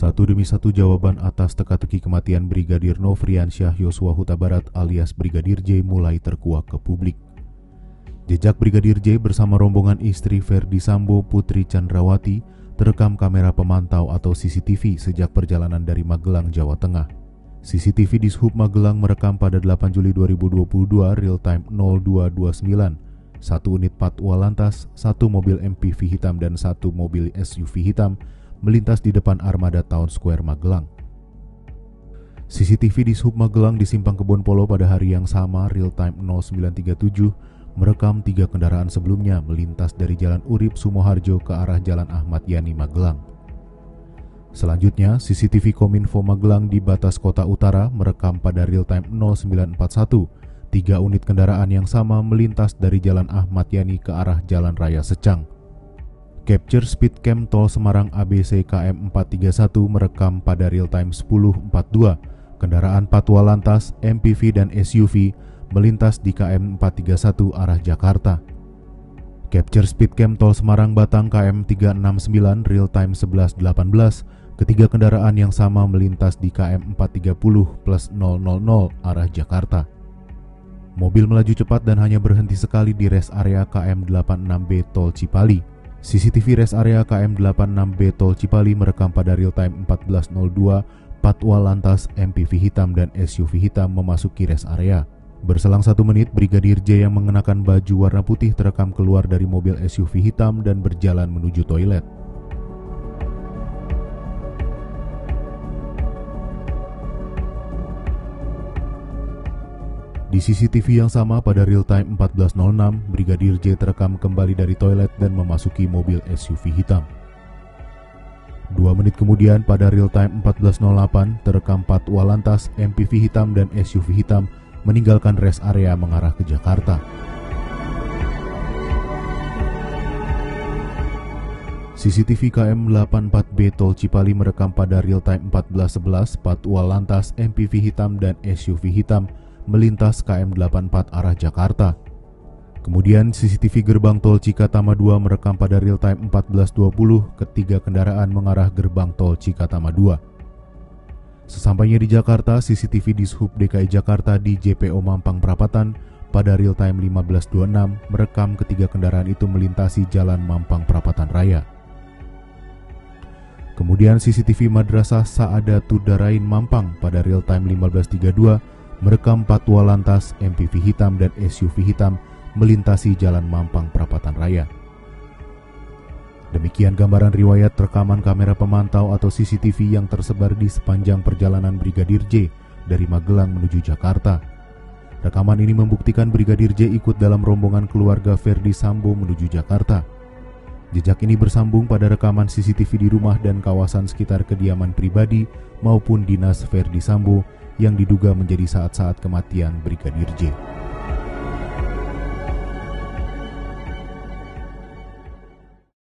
Satu demi satu jawaban atas teka-teki kematian Brigadir Nofriansyah Yosua Huta Barat alias Brigadir J mulai terkuak ke publik. Jejak Brigadir J bersama rombongan istri Verdi Sambo Putri Chandrawati terekam kamera pemantau atau CCTV sejak perjalanan dari Magelang, Jawa Tengah. CCTV di Sub Magelang merekam pada 8 Juli 2022 real time 0229, satu unit patwa lantas, satu mobil MPV hitam dan satu mobil SUV hitam melintas di depan armada Town Square Magelang. CCTV di Sub Magelang di Simpang Kebon Polo pada hari yang sama real time 0937 merekam tiga kendaraan sebelumnya melintas dari Jalan Urip Sumoharjo ke arah Jalan Ahmad Yani Magelang. Selanjutnya, CCTV Kominfo Magelang di batas kota utara merekam pada real time 0941 tiga unit kendaraan yang sama melintas dari Jalan Ahmad Yani ke arah Jalan Raya Secang. Capture Speed Cam Tol Semarang ABC KM 431 merekam pada real time 1042 kendaraan patwa lantas, MPV dan SUV melintas di KM 431 arah Jakarta. Capture Speed Cam Tol Semarang Batang KM 369 real time 1118 ketiga kendaraan yang sama melintas di KM 430 plus 000 arah Jakarta. Mobil melaju cepat dan hanya berhenti sekali di rest area KM 86B Tol Cipali. CCTV rest area KM86B Tol Cipali merekam pada real time 1402 patwa lantas MPV hitam dan SUV hitam memasuki rest area. Berselang satu menit, Brigadir J yang mengenakan baju warna putih terekam keluar dari mobil SUV hitam dan berjalan menuju toilet. Di CCTV yang sama pada real time 14.06, Brigadir J terekam kembali dari toilet dan memasuki mobil SUV hitam. Dua menit kemudian pada real time 14.08 terekam patwa lantas MPV hitam dan SUV hitam meninggalkan rest area mengarah ke Jakarta. CCTV KM84B Tol Cipali merekam pada real time 14.11 patwa lantas MPV hitam dan SUV hitam melintas KM 84 arah Jakarta. Kemudian CCTV gerbang tol Cikatama 2 merekam pada real time 14.20 ketiga kendaraan mengarah gerbang tol Cikatama 2. Sesampainya di Jakarta, CCTV di Sub DKI Jakarta di JPO Mampang Perapatan pada real time 15.26 merekam ketiga kendaraan itu melintasi jalan Mampang Perapatan Raya. Kemudian CCTV Madrasah Saada Tudarain Mampang pada real time 15.32 merekam patwa lantas MPV hitam dan SUV hitam melintasi jalan Mampang Perapatan Raya. Demikian gambaran riwayat rekaman kamera pemantau atau CCTV yang tersebar di sepanjang perjalanan Brigadir J dari Magelang menuju Jakarta. Rekaman ini membuktikan Brigadir J ikut dalam rombongan keluarga Verdi Sambo menuju Jakarta. Jejak ini bersambung pada rekaman CCTV di rumah dan kawasan sekitar kediaman pribadi maupun dinas Verdi Sambo yang diduga menjadi saat-saat kematian Brigadir J.